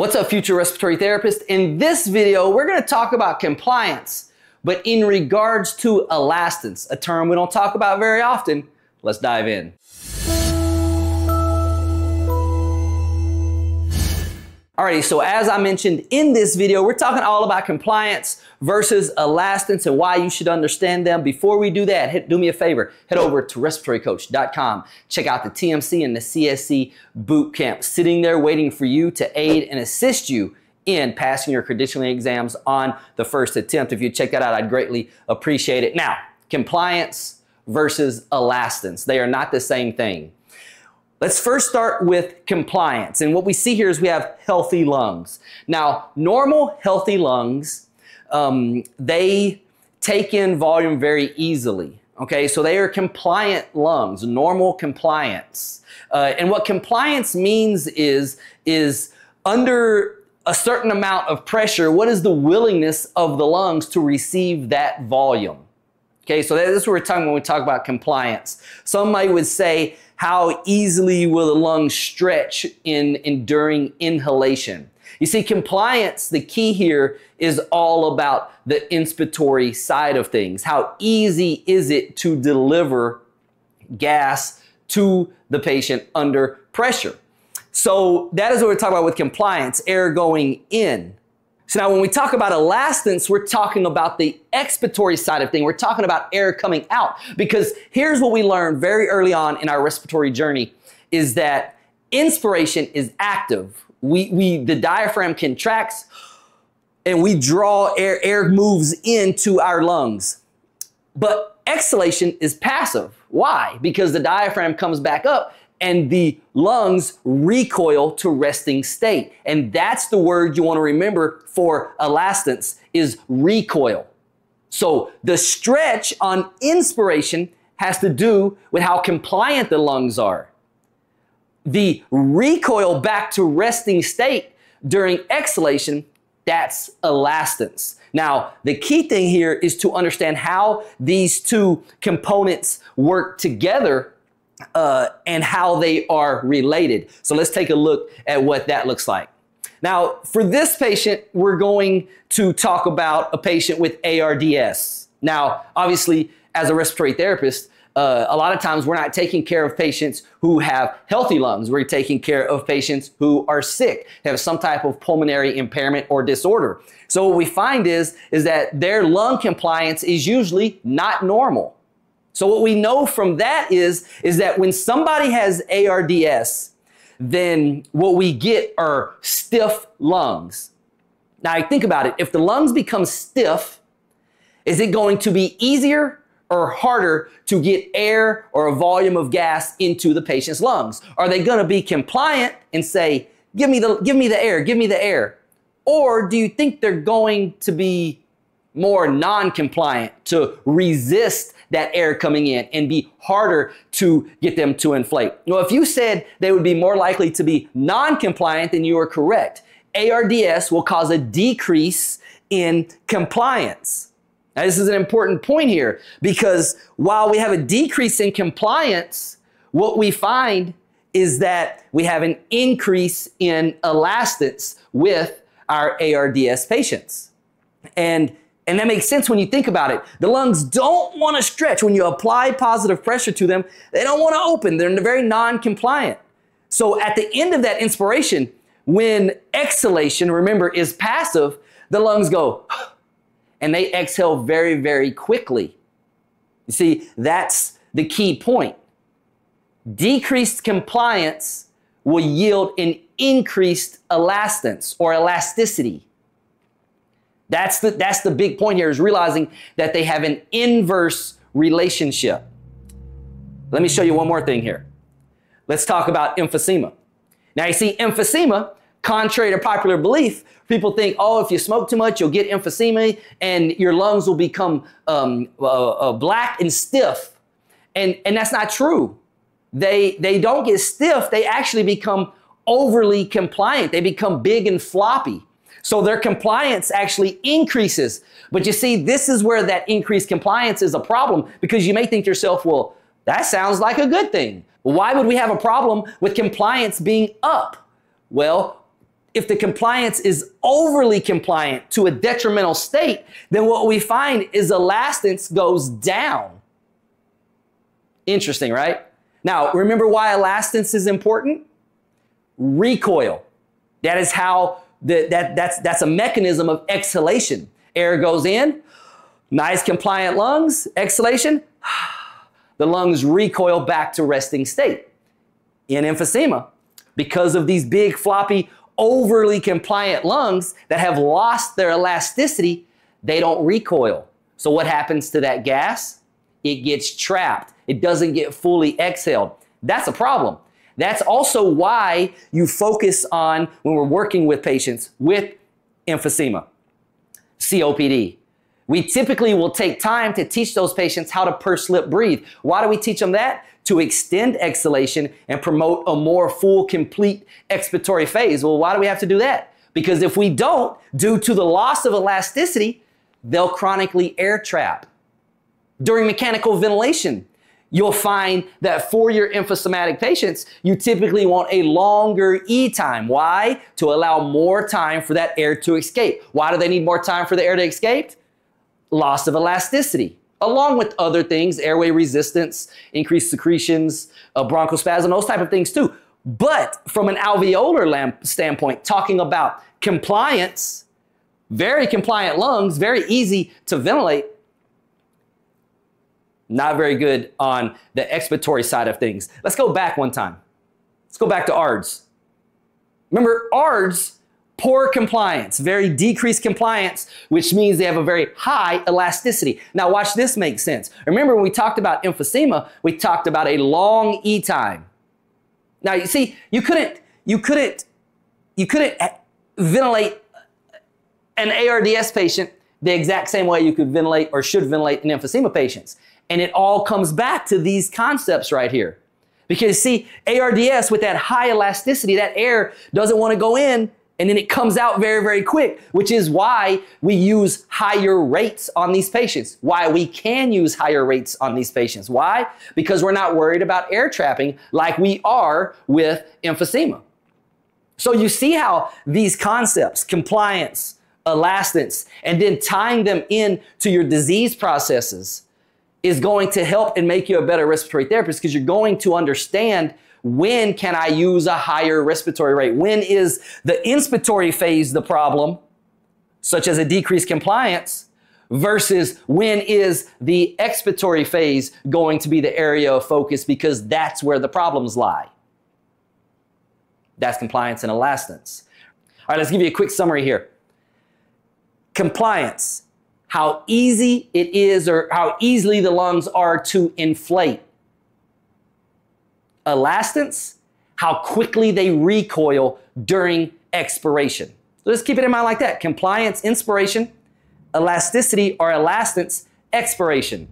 What's up, future respiratory therapist? In this video, we're gonna talk about compliance, but in regards to elastance, a term we don't talk about very often. Let's dive in. Alrighty, so as I mentioned in this video, we're talking all about compliance versus elastance and why you should understand them. Before we do that, hit, do me a favor, head over to respiratorycoach.com. Check out the TMC and the CSE boot camp sitting there waiting for you to aid and assist you in passing your credentialing exams on the first attempt. If you check that out, I'd greatly appreciate it. Now, compliance versus elastance, they are not the same thing. Let's first start with compliance. And what we see here is we have healthy lungs. Now, normal healthy lungs, um, they take in volume very easily. Okay, so they are compliant lungs, normal compliance. Uh, and what compliance means is, is under a certain amount of pressure, what is the willingness of the lungs to receive that volume? Okay, so this is what we're talking when we talk about compliance. Somebody would say, how easily will the lungs stretch in enduring inhalation? You see, compliance, the key here is all about the inspiratory side of things. How easy is it to deliver gas to the patient under pressure? So that is what we're talking about with compliance, air going in. So now when we talk about elastance, we're talking about the expiratory side of thing. We're talking about air coming out because here's what we learned very early on in our respiratory journey is that inspiration is active. We, we, the diaphragm contracts and we draw air, air moves into our lungs. But exhalation is passive. Why? Because the diaphragm comes back up and the lungs recoil to resting state. And that's the word you want to remember for elastance is recoil. So the stretch on inspiration has to do with how compliant the lungs are. The recoil back to resting state during exhalation, that's elastance. Now, the key thing here is to understand how these two components work together uh, and how they are related. So let's take a look at what that looks like. Now, for this patient, we're going to talk about a patient with ARDS. Now, obviously, as a respiratory therapist, uh, a lot of times we're not taking care of patients who have healthy lungs. We're taking care of patients who are sick, have some type of pulmonary impairment or disorder. So what we find is, is that their lung compliance is usually not normal. So what we know from that is, is that when somebody has ARDS, then what we get are stiff lungs. Now think about it. If the lungs become stiff, is it going to be easier or harder to get air or a volume of gas into the patient's lungs? Are they going to be compliant and say, give me the, give me the air, give me the air? Or do you think they're going to be more non-compliant to resist that air coming in and be harder to get them to inflate. Well, if you said they would be more likely to be non-compliant, then you are correct. ARDS will cause a decrease in compliance. Now, this is an important point here because while we have a decrease in compliance, what we find is that we have an increase in elastance with our ARDS patients. And and that makes sense when you think about it. The lungs don't want to stretch. When you apply positive pressure to them, they don't want to open. They're very non-compliant. So at the end of that inspiration, when exhalation, remember, is passive, the lungs go and they exhale very, very quickly. You see, that's the key point. Decreased compliance will yield an increased elastance or elasticity. That's the, that's the big point here is realizing that they have an inverse relationship. Let me show you one more thing here. Let's talk about emphysema. Now you see emphysema, contrary to popular belief, people think, oh, if you smoke too much, you'll get emphysema and your lungs will become um, uh, uh, black and stiff. And, and that's not true. They, they don't get stiff. They actually become overly compliant. They become big and floppy. So their compliance actually increases. But you see, this is where that increased compliance is a problem because you may think to yourself, well, that sounds like a good thing. Why would we have a problem with compliance being up? Well, if the compliance is overly compliant to a detrimental state, then what we find is elastance goes down. Interesting, right? Now, remember why elastance is important? Recoil. That is how the, that, that's, that's a mechanism of exhalation. Air goes in, nice compliant lungs, exhalation, the lungs recoil back to resting state. In emphysema, because of these big floppy overly compliant lungs that have lost their elasticity, they don't recoil. So what happens to that gas? It gets trapped. It doesn't get fully exhaled. That's a problem. That's also why you focus on when we're working with patients with emphysema, COPD. We typically will take time to teach those patients how to purse lip breathe. Why do we teach them that? to extend exhalation and promote a more full, complete expiratory phase. Well, why do we have to do that? Because if we don't, due to the loss of elasticity, they'll chronically air trap. During mechanical ventilation, you'll find that for your emphysematic patients, you typically want a longer E time. Why? To allow more time for that air to escape. Why do they need more time for the air to escape? Loss of elasticity along with other things, airway resistance, increased secretions, uh, bronchospasm, those type of things too. But from an alveolar lamp standpoint, talking about compliance, very compliant lungs, very easy to ventilate, not very good on the expiratory side of things. Let's go back one time. Let's go back to ARDS. Remember, ARDS poor compliance, very decreased compliance, which means they have a very high elasticity. Now watch this make sense. Remember when we talked about emphysema, we talked about a long E time. Now you see, you couldn't, you couldn't, you couldn't ventilate an ARDS patient the exact same way you could ventilate or should ventilate an emphysema patients. And it all comes back to these concepts right here. Because see, ARDS with that high elasticity, that air doesn't want to go in and then it comes out very, very quick, which is why we use higher rates on these patients. Why we can use higher rates on these patients. Why? Because we're not worried about air trapping like we are with emphysema. So you see how these concepts, compliance, elastance, and then tying them in to your disease processes is going to help and make you a better respiratory therapist because you're going to understand when can I use a higher respiratory rate? When is the inspiratory phase the problem, such as a decreased compliance, versus when is the expiratory phase going to be the area of focus because that's where the problems lie. That's compliance and elastance. All right, let's give you a quick summary here. Compliance, how easy it is or how easily the lungs are to inflate elastance, how quickly they recoil during expiration. So just keep it in mind like that. Compliance, inspiration, elasticity or elastance, expiration.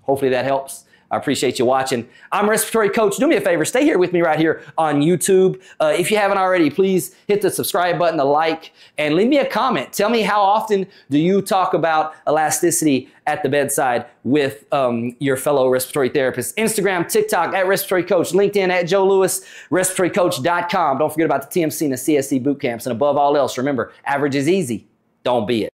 Hopefully that helps. I appreciate you watching. I'm Respiratory Coach. Do me a favor, stay here with me right here on YouTube. Uh, if you haven't already, please hit the subscribe button, the like, and leave me a comment. Tell me how often do you talk about elasticity at the bedside with um, your fellow respiratory therapists. Instagram, TikTok at Respiratory Coach, LinkedIn at Joe Lewis, respiratorycoach.com. Don't forget about the TMC and the CSE boot camps. And above all else, remember, average is easy. Don't be it.